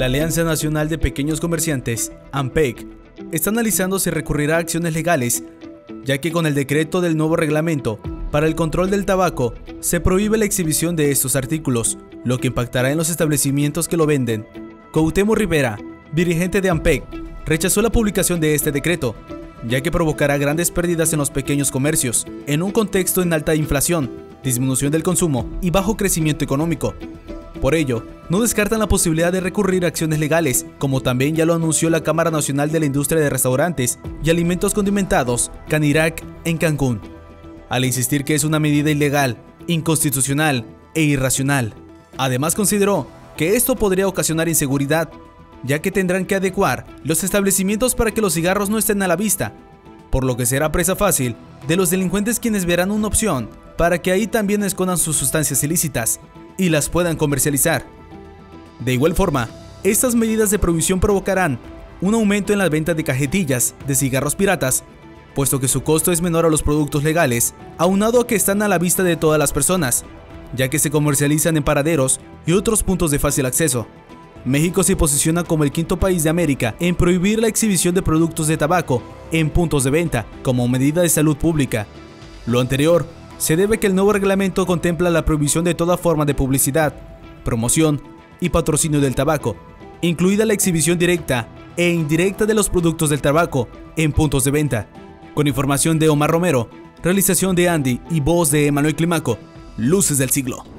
La Alianza Nacional de Pequeños Comerciantes, AMPEC, está analizando si recurrirá a acciones legales, ya que con el decreto del nuevo reglamento para el control del tabaco se prohíbe la exhibición de estos artículos, lo que impactará en los establecimientos que lo venden. Coutemo Rivera, dirigente de AMPEC, rechazó la publicación de este decreto, ya que provocará grandes pérdidas en los pequeños comercios, en un contexto en alta inflación, disminución del consumo y bajo crecimiento económico. Por ello, no descartan la posibilidad de recurrir a acciones legales, como también ya lo anunció la Cámara Nacional de la Industria de Restaurantes y Alimentos Condimentados, Canirac, en Cancún, al insistir que es una medida ilegal, inconstitucional e irracional. Además consideró que esto podría ocasionar inseguridad, ya que tendrán que adecuar los establecimientos para que los cigarros no estén a la vista, por lo que será presa fácil de los delincuentes quienes verán una opción para que ahí también escondan sus sustancias ilícitas y las puedan comercializar. De igual forma, estas medidas de prohibición provocarán un aumento en la venta de cajetillas de cigarros piratas, puesto que su costo es menor a los productos legales, aunado a que están a la vista de todas las personas, ya que se comercializan en paraderos y otros puntos de fácil acceso. México se posiciona como el quinto país de América en prohibir la exhibición de productos de tabaco en puntos de venta como medida de salud pública. Lo anterior se debe que el nuevo reglamento contempla la prohibición de toda forma de publicidad, promoción y patrocinio del tabaco, incluida la exhibición directa e indirecta de los productos del tabaco en puntos de venta. Con información de Omar Romero, realización de Andy y voz de Emanuel Climaco, Luces del Siglo.